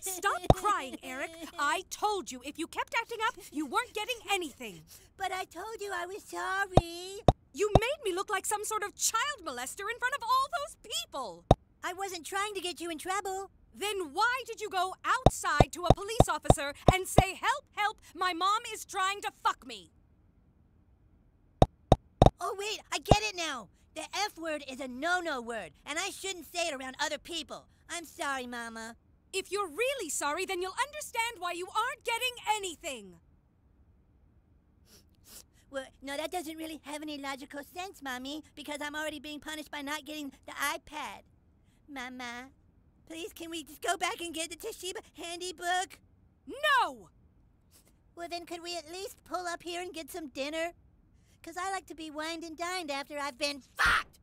Stop crying, Eric. I told you if you kept acting up, you weren't getting anything. But I told you I was sorry. You made me look like some sort of child molester in front of all those people. I wasn't trying to get you in trouble. Then why did you go outside to a police officer and say, Help, help, my mom is trying to fuck me? Oh, wait, I get it now. The F word is a no no word, and I shouldn't say it around other people. I'm sorry, Mama. If you're really sorry, then you'll understand why you aren't getting anything. Well, no, that doesn't really have any logical sense, Mommy, because I'm already being punished by not getting the iPad. Mama, please, can we just go back and get the Toshiba Handibook? No! Well, then, could we at least pull up here and get some dinner? Because I like to be wined and dined after I've been fucked!